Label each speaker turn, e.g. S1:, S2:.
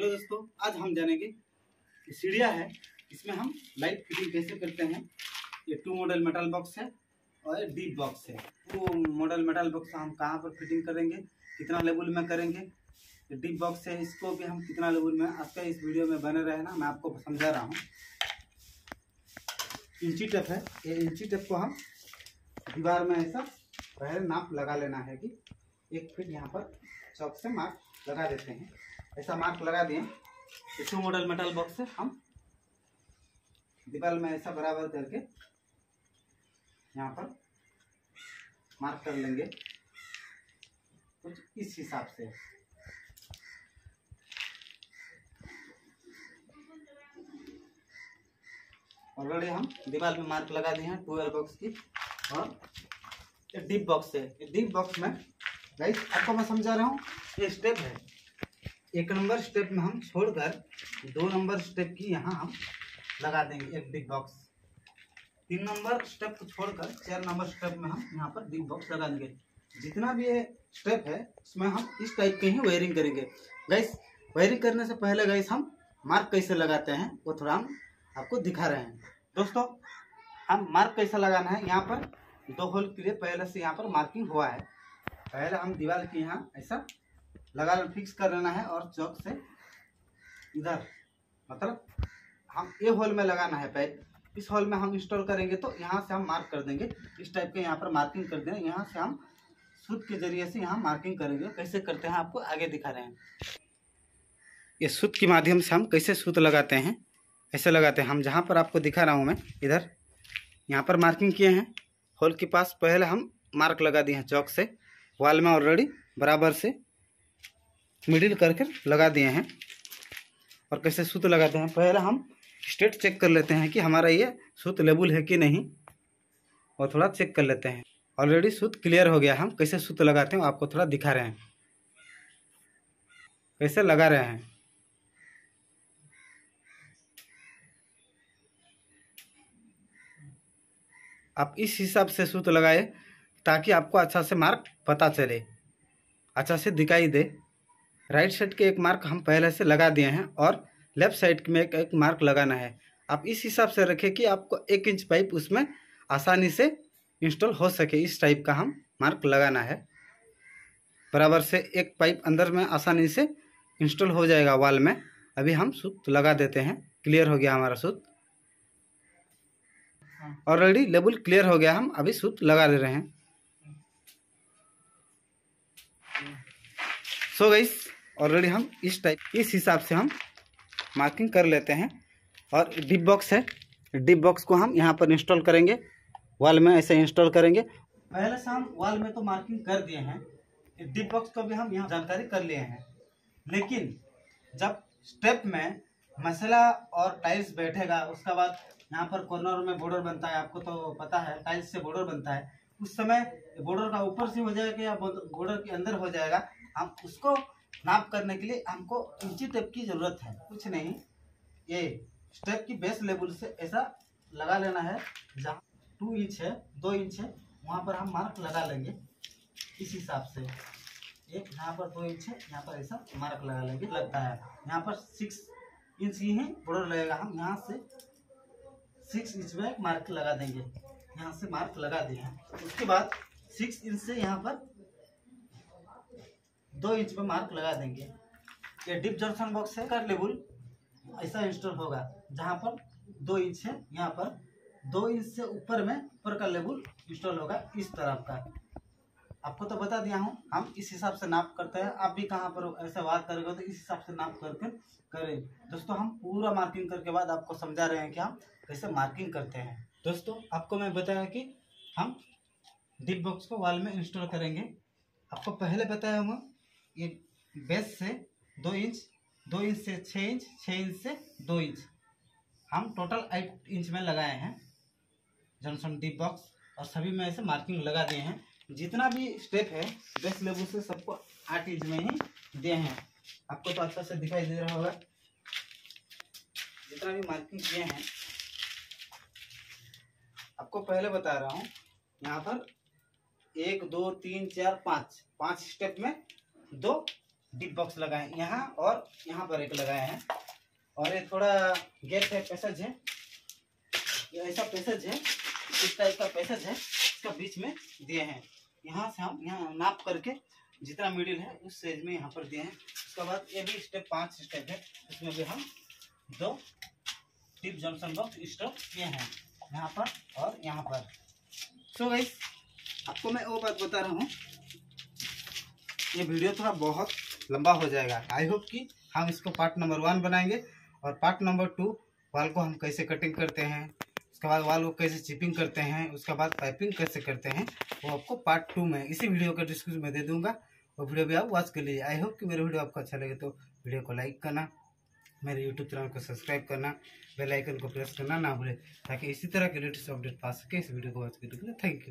S1: Hello दोस्तों, आज हम जानेंगे कि सीढ़िया है। इसमें हम लाइट फिटिंग कैसे करते हैं? ये टू मॉडल मेटल बॉक्स है और ये डीप बॉक्स है। टू मॉडल मेटल बॉक्स हम कहाँ पर फिटिंग करेंगे? कितना लेवल में करेंगे? डीप बॉक्स है, इसको भी हम कितना लेवल में? आपका इस वीडियो में बने रहे ना मैं आपको समझा रहा हूँ। इंची टेप है। ये इंची टेप को हम दीवार में ऐसा पहले नाप लगा लेना है कि एक फिट यहाँ पर चौक से मार्क लगा देते हैं। ऐसा मार्क लगा दिए। टू मॉडल मेटल बॉक्स से हम दीवार में ऐसा बराबर करके यहाँ पर मार्क कर लेंगे। कुछ इस हिसाब से। ऑलरेडी हम दीवार में मार्क लगा दिए हैं ट्वेल्व बॉक्स की और डीप बॉक्स है डीप बॉक्स में गाइस आपको मैं समझा रहा हूँ ये स्टेप है। एक नंबर स्टेप में हम छोड़कर दो नंबर स्टेप की यहाँ हम लगा देंगे एक डीप बॉक्स तीन नंबर स्टेप को छोड़कर चार नंबर स्टेप में हम यहाँ पर डीप बॉक्स लगा देंगे। जितना भी ये स्टेप है उसमें हम इस टाइप के ही वायरिंग करेंगे। गैस वायरिंग करने से पहले गैस हम मार्क कैसे लगाते हैं, वो थोड़ा हम आपको दिखा रहे हैं। दोस्तों, हम मार्क कैसे लगाना है, यहाँ पर दो होल के लिए पहले से यहाँ पर मार्किंग हुआ है। पहले हम दीवार के यहाँ ऐसा लगा फिक्स कर लेना है और चौक से इधर मतलब हम ए होल में लगाना है पैक इस होल में हम इंस्टॉल करेंगे तो यहाँ से हम मार्क कर देंगे। इस टाइप के यहाँ पर मार्किंग कर देंगे यहाँ से हम सूत के ज़रिए से यहाँ मार्किंग करेंगे। कैसे करते हैं आपको आगे दिखा रहे हैं। ये सूत के माध्यम से हम कैसे सूत लगाते हैं ऐसे लगाते हैं, हम जहाँ पर आपको दिखा रहा हूँ मैं, इधर। यहाँ पर मार्किंग किए हैं। होल के पास पहले हम मार्क लगा दिए हैं चौक से। वाल में ऑलरेडी बराबर से। मिडिल करके लगा दिए हैं। और कैसे सूत लगाते हैं? पहले हम स्टेट चेक कर लेते हैं कि हमारा ये सूत लेबुल है कि नहीं, और थोड़ा चेक कर लेते हैं। ऑलरेडी सूत क्लियर हो गया। हम कैसे सूत लगाते हैं आपको थोड़ा दिखा रहे हैं। कैसे लगा रहे हैं? आप इस हिसाब से सूत लगाए ताकि आपको अच्छा से मार्क पता चले अच्छा से दिखाई दे। राइट साइड के एक मार्क हम पहले से लगा दिए हैं और लेफ़्ट साइड में एक, एक मार्क लगाना है। आप इस हिसाब से रखें कि आपको एक इंच पाइप उसमें आसानी से इंस्टॉल हो सके। इस टाइप का हम मार्क लगाना है। बराबर से एक पाइप अंदर में आसानी से इंस्टॉल हो जाएगा वाल में। अभी हम सूत लगा देते हैं। क्लियर हो गया हमारा सूत? ऑलरेडी लेबल क्लियर हो गया। हम अभी सूत लगा दे रहे हैं। सो so गाइस ऑलरेडी हम इस टाइप इस हिसाब से हम मार्किंग कर लेते हैं। और डिप बॉक्स है। डिप बॉक्स को हम यहाँ पर इंस्टॉल करेंगे। वॉल में ऐसे इंस्टॉल करेंगे। पहले से हम वॉल में तो मार्किंग कर दिए हैं। डिप बॉक्स को भी हम यहाँ जानकारी कर लिए हैं। लेकिन जब स्टेप में मसला और टाइल्स बैठेगा, उसके बाद यहाँ पर कॉर्नर में बॉर्डर बनता है। आपको तो पता है टाइल्स से बॉर्डर बनता है। उस समय बॉर्डर का ऊपर से हो जाएगा या बॉर्डर के अंदर हो जाएगा। हम उसको नाप करने के लिए हमको इंची टेप की ज़रूरत है। कुछ नहीं, ये स्टेप की बेस लेवल से ऐसा लगा लेना है, जहाँ टू इंच है, दो इंच है, वहाँ पर हम मार्क लगा लेंगे, इस हिसाब से। एक, यहाँ पर दो इंच है, यहाँ पर ऐसा मार्क लगा लेंगे, लगता है। यहाँ पर सिक्स इंच ही है बॉर्डर लगेगा। हम यहाँ से सिक्स इंच में मार्क लगा देंगे। यहाँ से मार्क लगा दिए उसके बाद सिक्स इंच से यहाँ पर दो इंच में मार्क लगा देंगे। ये डिप जंक्शन बॉक्स है, कर लेबुल। ऐसा इंस्टॉल होगा। जहाँ पर दो इंच है, यहाँ पर दो इंच से ऊपर में ऊपर का लेबुल, इंस्टॉल होगा इस तरफ़ का। आपको तो बता दिया हूँ, हम इस हिसाब से नाप करते हैं। आप भी कहाँ पर ऐसा बात करेंगे तो इस हिसाब से नाप करके करें। दोस्तों, हम पूरा मार्किंग करके बाद आपको समझा रहे हैं कि हम कैसे मार्किंग करते हैं। दोस्तों, आपको मैं बताया कि हम डिप बॉक्स को वॉल में इंस्टॉल करेंगे। आपको पहले बताया हूँ ये बेस से दो इंच दो इंच से छः इंच छः इंच से दो इंच हम टोटल एट इंच में लगाए हैं जॉनसन डीप बॉक्स और सभी में ऐसे मार्किंग लगा दिए हैं। जितना भी स्टेप है बेस लेवल से सबको आठ इंच में ही दिए हैं। आपको तो अच्छा से दिखाई दे रहा होगा। जितना भी मार्किंग किए हैं, आपको पहले बता रहा हूँ, यहाँ पर एक, दो, तीन, चार, पाँच पाँच स्टेप में दो डिप बॉक्स लगाए। यहाँ और यहाँ पर एक लगाए हैं। और ये थोड़ा गैप है पैसेज है। ये ऐसा पैसेज है, इस टाइप का पैसेज है, इसका बीच में दिए हैं। यहाँ से हम, यहाँ नाप करके जितना मिडिल है, उस साइज़ में यहाँ पर दिए हैं। उसके बाद ये भी स्टेप पाँच स्टेप है। उसमें भी हम दो टिप जंक्शन बॉक्स स्टॉप किए हैं। यहाँ पर और यहाँ पर। सो so गाइस आपको मैं वो बात बता रहा हूँ। ये वीडियो थोड़ा बहुत लंबा हो जाएगा। आई होप कि हम इसको पार्ट नंबर वन बनाएँगे और पार्ट नंबर टू वाल को हम कैसे कटिंग करते हैं, उसके बाद वाल को कैसे चिपिंग करते हैं, उसके बाद पाइपिंग कैसे करते हैं, वो आपको पार्ट टू में इसी वीडियो का डिस्क्रिप्शन में दे दूँगा। वो वीडियो भी आप वॉच कर लीजिए। आई होप कि मेरा वीडियो आपको अच्छा लगे तो वीडियो को लाइक करना, मेरे यूट्यूब चैनल को सब्सक्राइब करना बेल आइकन को प्रेस करना ना भूले, ताकि इसी तरह के लेटेस्ट अपडेट पा सके इस वीडियो को वॉच करने के थैंक यू